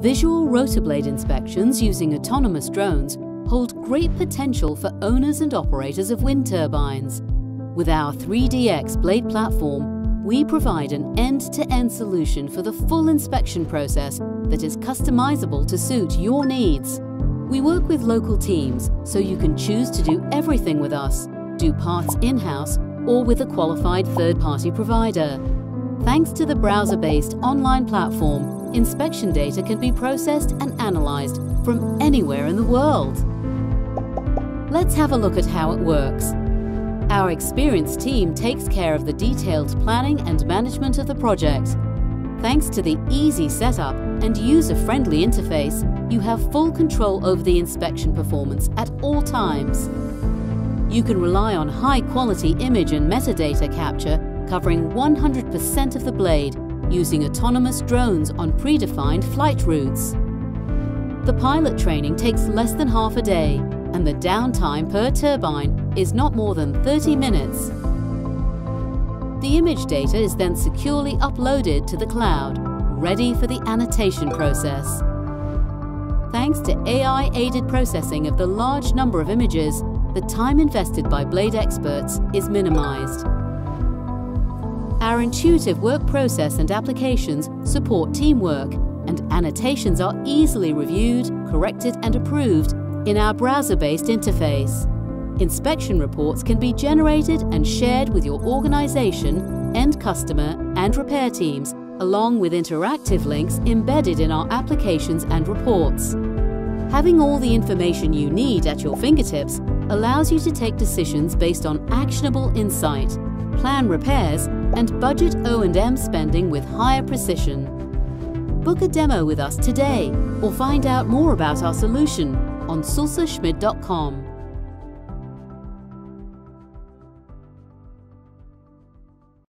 Visual rotor blade inspections using autonomous drones hold great potential for owners and operators of wind turbines. With our 3DX blade platform, we provide an end-to-end solution for the full inspection process that is customizable to suit your needs. We work with local teams, so you can choose to do everything with us, do parts in-house or with a qualified third-party provider. Thanks to the browser-based online platform, inspection data can be processed and analysed from anywhere in the world. Let's have a look at how it works. Our experienced team takes care of the detailed planning and management of the project. Thanks to the easy setup and user-friendly interface, you have full control over the inspection performance at all times. You can rely on high-quality image and metadata capture covering 100% of the blade using autonomous drones on predefined flight routes. The pilot training takes less than half a day and the downtime per turbine is not more than 30 minutes. The image data is then securely uploaded to the cloud, ready for the annotation process. Thanks to AI-aided processing of the large number of images, the time invested by blade experts is minimized. Our intuitive work process and applications support teamwork, and annotations are easily reviewed, corrected and approved in our browser-based interface. Inspection reports can be generated and shared with your organization, end customer and repair teams, along with interactive links embedded in our applications and reports. Having all the information you need at your fingertips allows you to take decisions based on actionable insight, plan repairs and budget O&M spending with higher precision. Book a demo with us today or find out more about our solution on sulzerschmid.com.